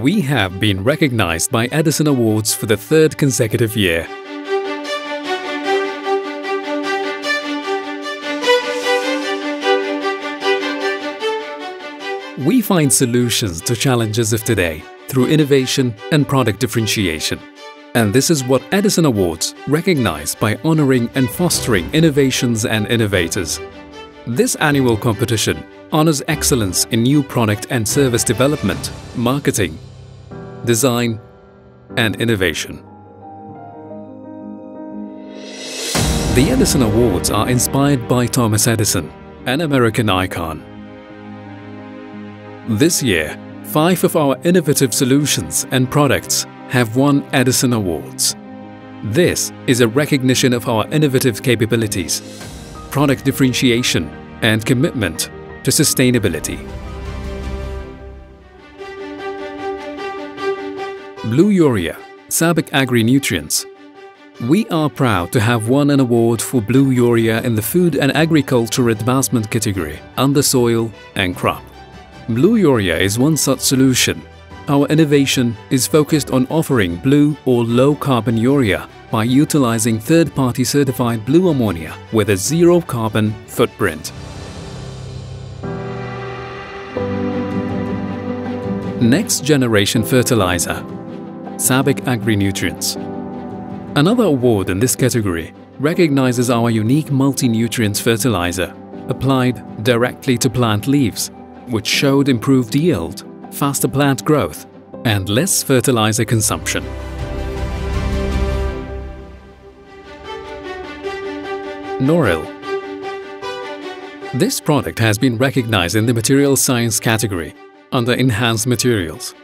We have been recognized by Edison Awards for the third consecutive year. We find solutions to challenges of today through innovation and product differentiation. And this is what Edison Awards recognize by honoring and fostering innovations and innovators. This annual competition honors excellence in new product and service development, marketing, design, and innovation. The Edison Awards are inspired by Thomas Edison, an American icon. This year, five of our innovative solutions and products have won Edison Awards. This is a recognition of our innovative capabilities, product differentiation, and commitment to sustainability. Blue Urea, SABIC Agri-Nutrients. We are proud to have won an award for Blue Urea in the Food and Agriculture Advancement category under soil and crop. Blue Urea is one such solution our innovation is focused on offering blue or low-carbon urea by utilizing third-party certified blue ammonia with a zero carbon footprint. Next Generation Fertilizer SABIC Agri-Nutrients Another award in this category recognizes our unique multi-nutrients fertilizer applied directly to plant leaves, which showed improved yield faster plant growth, and less fertilizer consumption. Noryl This product has been recognized in the Material Science category under Enhanced Materials.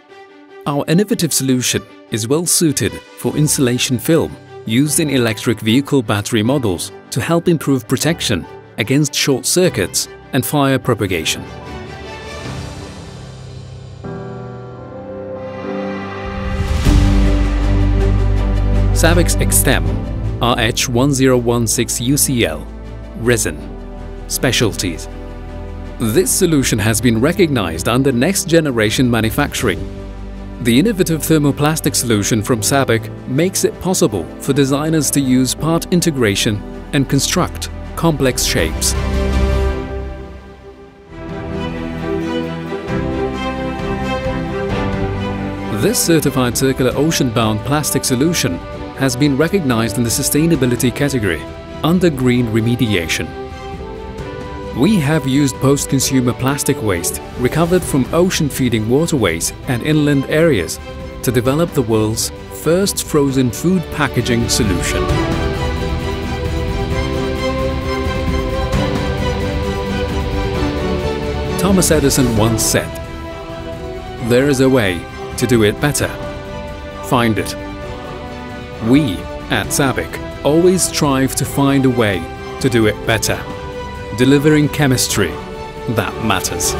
Our innovative solution is well suited for insulation film used in electric vehicle battery models to help improve protection against short circuits and fire propagation. SABIC's Extem RH1016UCL Resin Specialties This solution has been recognized under Next Generation Manufacturing. The innovative thermoplastic solution from SABIC makes it possible for designers to use part integration and construct complex shapes. This certified circular ocean-bound plastic solution has been recognized in the sustainability category under green remediation. We have used post-consumer plastic waste recovered from ocean-feeding waterways and inland areas to develop the world's first frozen food packaging solution. Thomas Edison once said, There is a way to do it better. Find it. We, at SABIC, always strive to find a way to do it better, delivering chemistry that matters.